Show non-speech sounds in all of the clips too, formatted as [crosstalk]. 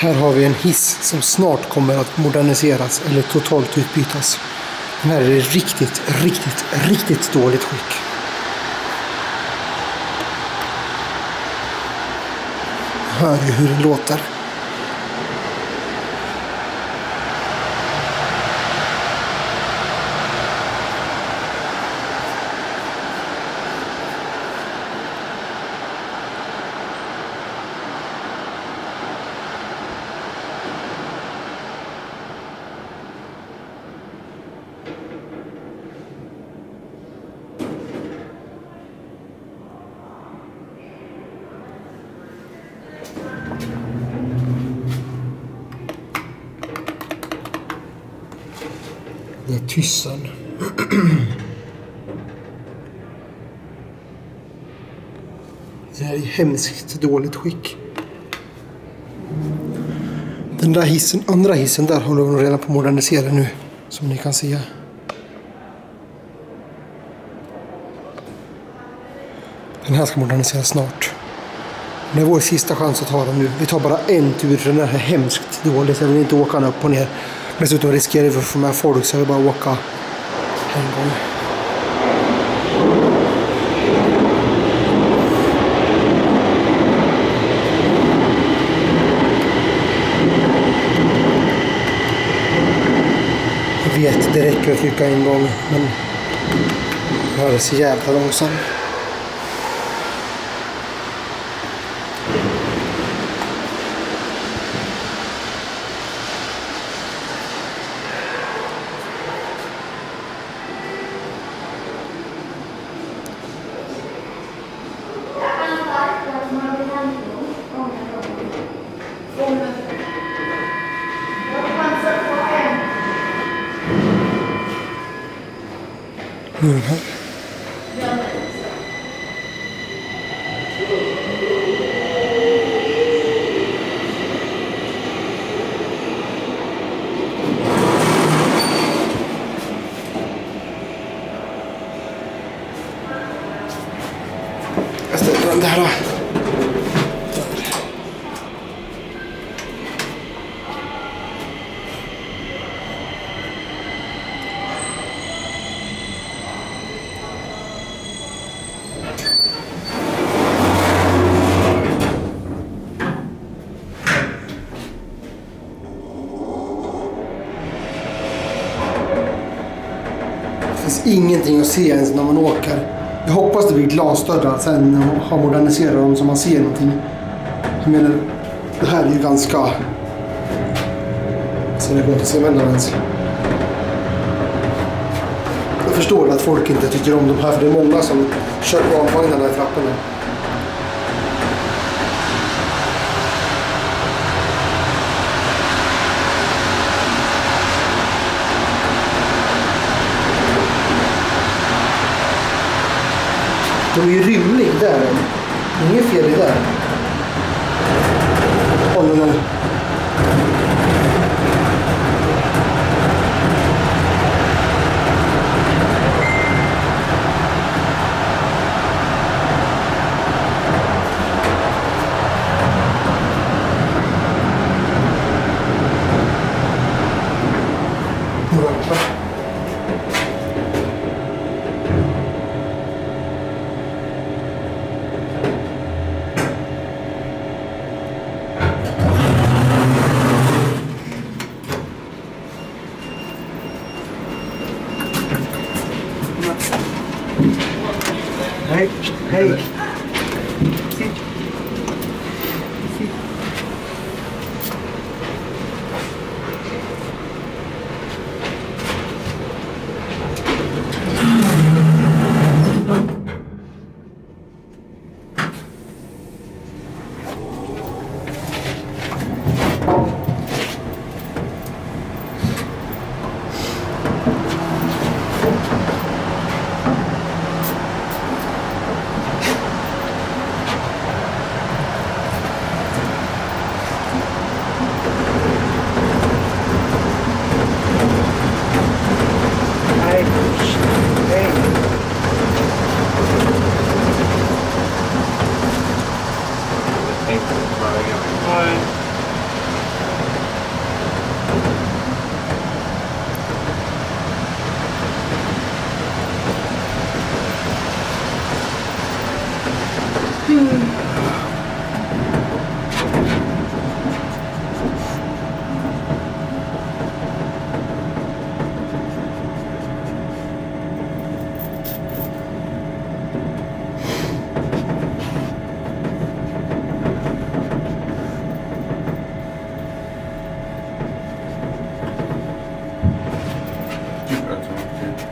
Här har vi en hiss som snart kommer att moderniseras eller totalt utbytas. Den här är i riktigt, riktigt, riktigt dåligt skick. Hör ju hur det låter. Det är tyssen. [clears throat] Det här är i hemskt dåligt skick. Den där hissen, andra hissen där håller de redan på att modernisera nu. Som ni kan se. Den här ska moderniseras snart. Det är vår sista chans att ta den nu. Vi tar bara en tur för den här är hemskt dålig. Så jag vill inte åka den upp och ner. Dessutom riskerar vi att få med folk så jag vill bara åka en gång. Jag vet, det räcker att trycka en gång men jag är så jävla långsam. Nu är finns ingenting att se ens när man åker. Jag hoppas det blir glasdörrar sen och har moderniserat dem så man ser någonting. Jag menar, det här är ju ganska... Så det går inte att se mellan ens. Jag förstår att folk inte tycker om de här för det är många som kör barnvagnarna i trapporna. De är ju rymlig där. Det är inget fel i det. Oj, oj, oj. Hey.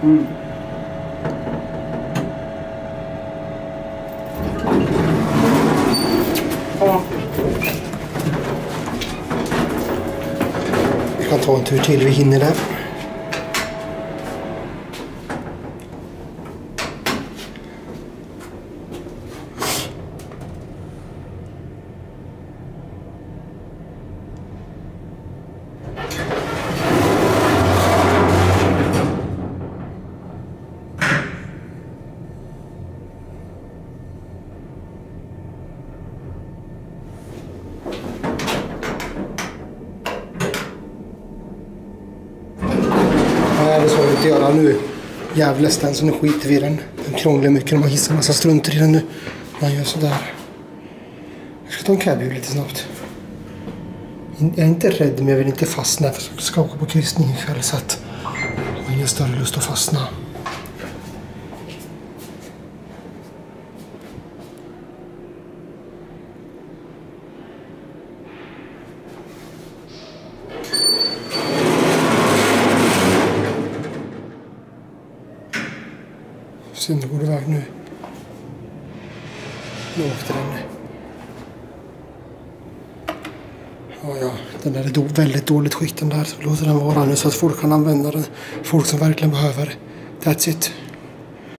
Ja. Vi kan ta en tur till, vi hinner det. Nej, det ska göra nu. Jävles den, så nu skiter vi i den. Den krånglar mycket när man hissar massa strunter i den nu. Man gör sådär. Jag ska ta en cab lite snabbt. Jag är inte rädd, men jag vill inte fastna. För jag ska åka på kryssning ikväll, så att jag har ingen större lust att fastna. Se det går iväg nu. Nu åkte den. Ja, ja, den är är då väldigt dåligt skick den där. Så låter den vara nu så att folk kan använda den. Folk som verkligen behöver. That's it.